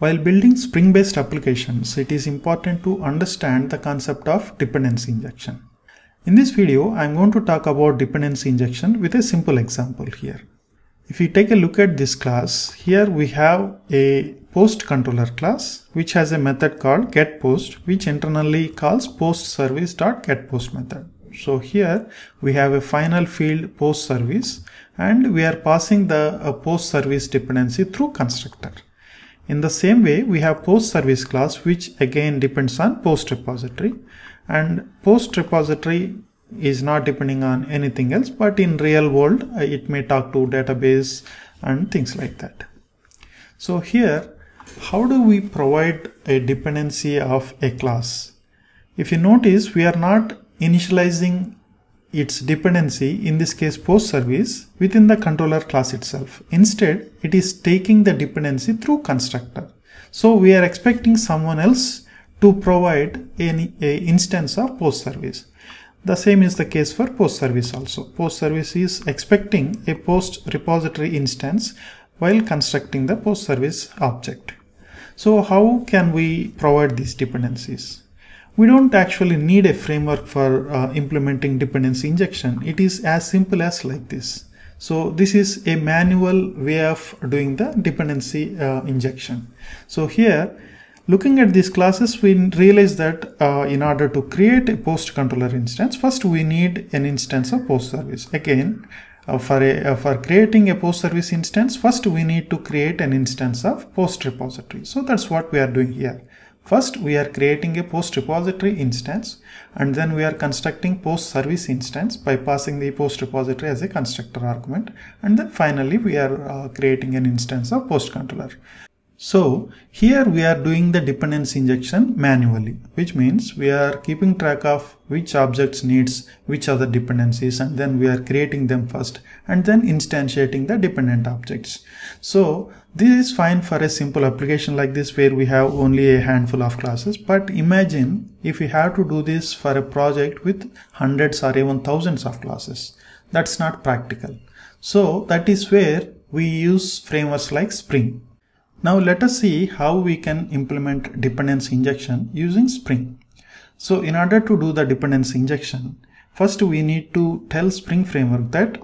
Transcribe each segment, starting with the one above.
While building Spring-based applications, it is important to understand the concept of dependency injection. In this video, I'm going to talk about dependency injection with a simple example here. If you take a look at this class, here we have a post controller class which has a method called getPost which internally calls post service.getPost method. So here we have a final field post service and we are passing the uh, post service dependency through constructor. In the same way, we have post service class, which again depends on post repository and post repository is not depending on anything else, but in real world, uh, it may talk to database and things like that. So here, how do we provide a dependency of a class? If you notice, we are not initializing its dependency, in this case post service, within the controller class itself. Instead, it is taking the dependency through constructor. So we are expecting someone else to provide any a instance of post service. The same is the case for post service also. Post service is expecting a post repository instance while constructing the post service object. So how can we provide these dependencies? We don't actually need a framework for uh, implementing dependency injection. It is as simple as like this. So this is a manual way of doing the dependency uh, injection. So here, looking at these classes, we realize that uh, in order to create a post controller instance, first we need an instance of post service. Again, uh, for, a, uh, for creating a post service instance, first we need to create an instance of post repository. So that's what we are doing here. First, we are creating a post repository instance and then we are constructing post service instance by passing the post repository as a constructor argument. And then finally, we are uh, creating an instance of post controller. So here we are doing the dependency injection manually, which means we are keeping track of which objects needs which other dependencies and then we are creating them first and then instantiating the dependent objects. So this is fine for a simple application like this where we have only a handful of classes. But imagine if we have to do this for a project with hundreds or even thousands of classes. That's not practical. So that is where we use frameworks like Spring. Now let us see how we can implement dependency injection using Spring. So in order to do the dependency injection, first we need to tell Spring Framework that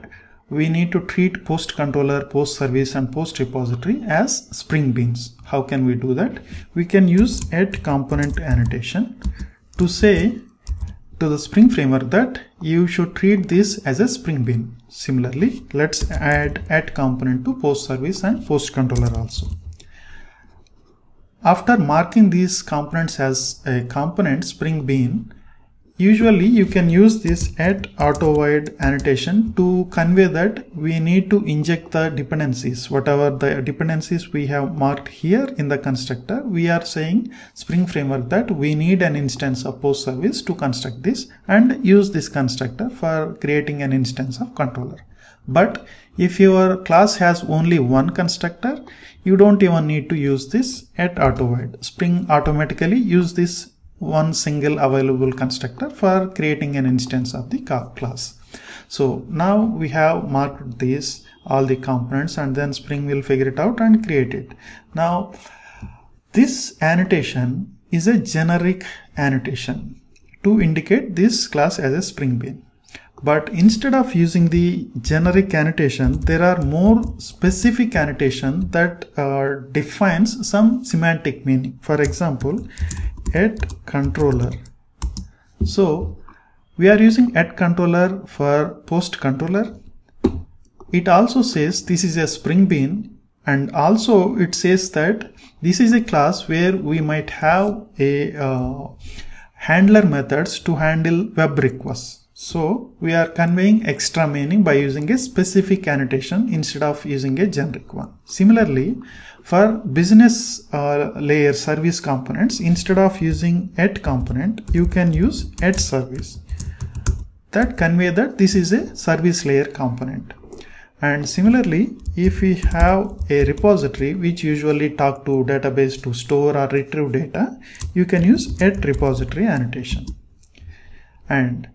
we need to treat post controller, post service and post repository as Spring Beans. How can we do that? We can use add component annotation to say to the Spring Framework that you should treat this as a Spring Bean. Similarly, let's add add component to post service and post controller also. After marking these components as a component Spring Bean, usually you can use this add autowired annotation to convey that we need to inject the dependencies. Whatever the dependencies we have marked here in the constructor, we are saying Spring Framework that we need an instance of post service to construct this and use this constructor for creating an instance of controller. But if your class has only one constructor, you don't even need to use this add autowired. Spring automatically use this one single available constructor for creating an instance of the class. So now we have marked these all the components and then Spring will figure it out and create it. Now this annotation is a generic annotation to indicate this class as a Spring Bean. But instead of using the generic annotation, there are more specific annotation that uh, defines some semantic meaning. For example, add controller. So we are using add controller for post controller. It also says this is a Spring Bean and also it says that this is a class where we might have a uh, handler methods to handle web requests. So we are conveying extra meaning by using a specific annotation instead of using a generic one. Similarly, for business uh, layer service components, instead of using add component, you can use add service. That convey that this is a service layer component. And similarly, if we have a repository which usually talk to database to store or retrieve data, you can use add repository annotation. And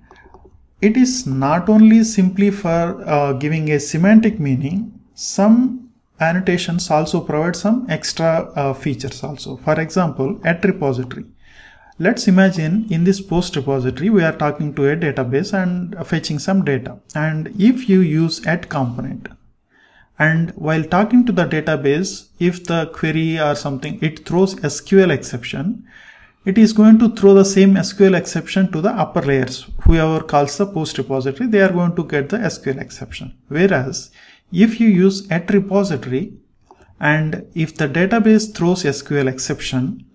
it is not only simply for uh, giving a semantic meaning, some annotations also provide some extra uh, features also. For example, at repository. Let's imagine in this post repository, we are talking to a database and fetching some data. And if you use at component, and while talking to the database, if the query or something, it throws SQL exception, it is going to throw the same SQL exception to the upper layers. Whoever calls the post repository, they are going to get the SQL exception. Whereas if you use at repository and if the database throws SQL exception,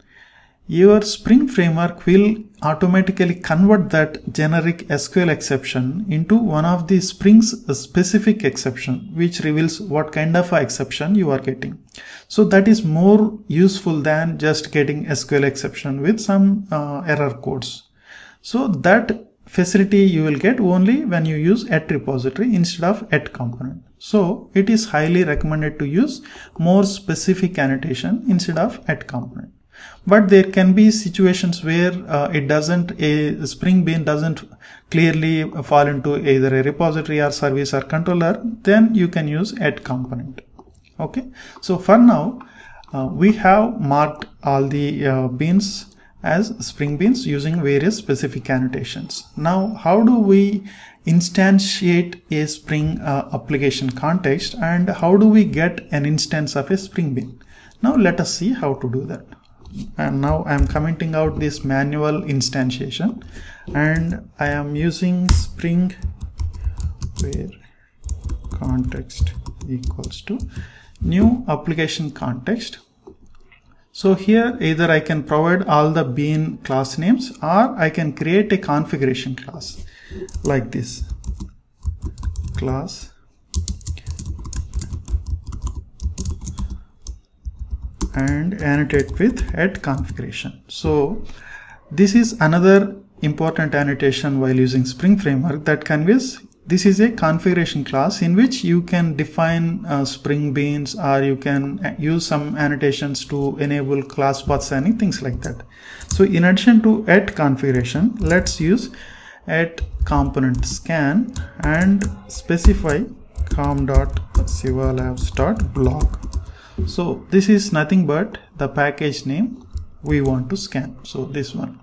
your Spring framework will automatically convert that generic SQL exception into one of the Spring's specific exception, which reveals what kind of exception you are getting. So that is more useful than just getting SQL exception with some uh, error codes. So that facility you will get only when you use at repository instead of at component. So it is highly recommended to use more specific annotation instead of at component but there can be situations where uh, it doesn't a spring bean doesn't clearly fall into either a repository or service or controller then you can use at component. Okay? So for now uh, we have marked all the uh, beans as spring beans using various specific annotations. Now how do we instantiate a spring uh, application context and how do we get an instance of a spring bean? Now let us see how to do that and now I am commenting out this manual instantiation. And I am using spring where context equals to new application context. So here either I can provide all the bean class names or I can create a configuration class like this class and annotate with at configuration. So this is another important annotation while using Spring Framework that conveys this is a configuration class in which you can define uh, Spring Beans or you can use some annotations to enable class paths and things like that. So in addition to at configuration, let's use at component scan and specify com.sivalabs.blog so this is nothing but the package name we want to scan. So this one.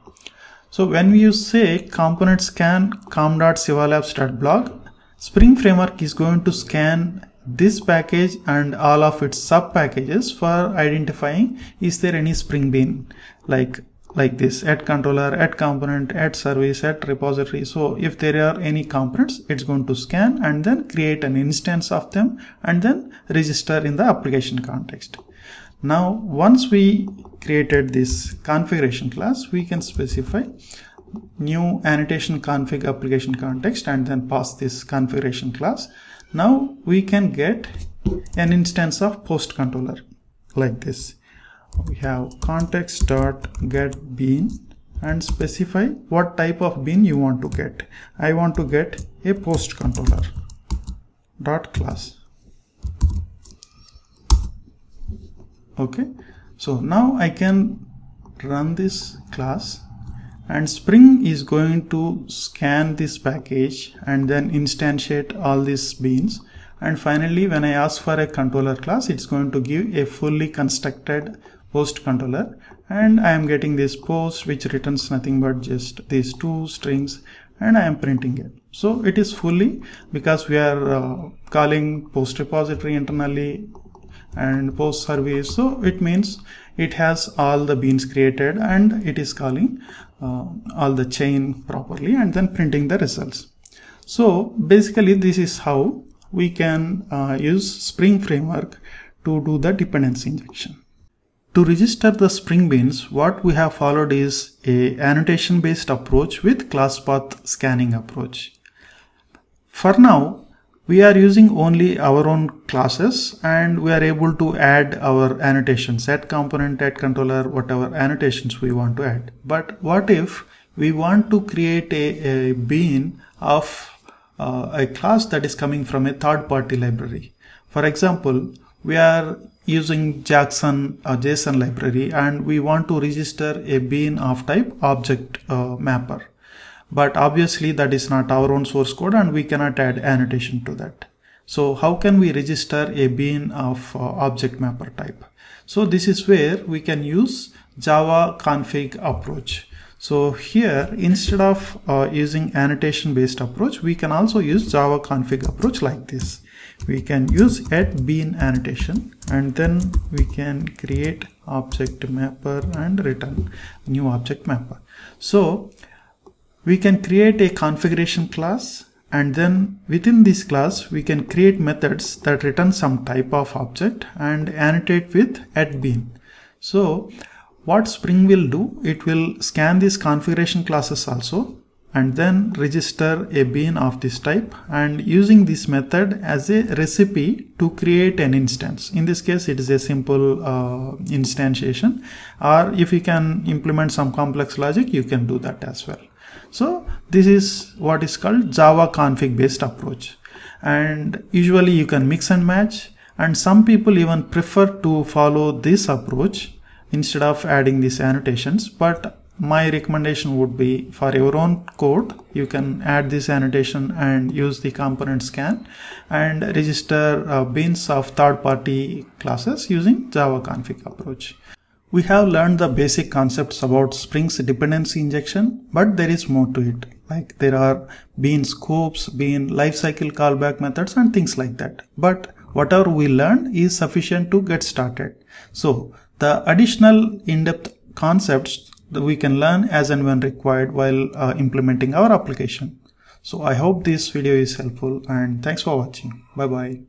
So when we use say component scan com.sivalabs.blog spring framework is going to scan this package and all of its sub packages for identifying is there any spring bean like like this at controller at component at service at repository. So if there are any components it's going to scan and then create an instance of them and then register in the application context. Now once we created this configuration class we can specify new annotation config application context and then pass this configuration class. Now we can get an instance of post controller like this we have context dot get bean and specify what type of bean you want to get. I want to get a post controller. Dot class. Okay. So now i can run this class and spring is going to scan this package and then instantiate all these beans and finally when i ask for a controller class it's going to give a fully constructed post controller and I am getting this post which returns nothing but just these two strings and I am printing it. So it is fully because we are uh, calling post repository internally and post service. So it means it has all the beans created and it is calling uh, all the chain properly and then printing the results. So basically this is how we can uh, use Spring Framework to do the dependency injection. To register the Spring Beans, what we have followed is a annotation based approach with class path scanning approach. For now, we are using only our own classes and we are able to add our annotations, at component, at controller, whatever annotations we want to add. But what if we want to create a, a bean of uh, a class that is coming from a third party library? For example, we are using Jackson uh, JSON library and we want to register a bean of type object uh, mapper. But obviously that is not our own source code and we cannot add annotation to that. So how can we register a bean of uh, object mapper type? So this is where we can use Java config approach. So here instead of uh, using annotation based approach we can also use Java config approach like this. We can use at bean annotation and then we can create object mapper and return new object mapper. So we can create a configuration class and then within this class we can create methods that return some type of object and annotate with at bean. So what Spring will do, it will scan these configuration classes also and then register a bean of this type and using this method as a recipe to create an instance. In this case, it is a simple uh, instantiation or if you can implement some complex logic, you can do that as well. So this is what is called Java config based approach. And usually you can mix and match and some people even prefer to follow this approach instead of adding these annotations but my recommendation would be for your own code you can add this annotation and use the component scan and register uh, beans of third-party classes using java config approach. We have learned the basic concepts about spring's dependency injection but there is more to it. Like there are bean scopes bean lifecycle callback methods and things like that. But whatever we learned is sufficient to get started. So the additional in-depth concepts we can learn as and when required while uh, implementing our application. So I hope this video is helpful and thanks for watching. Bye bye.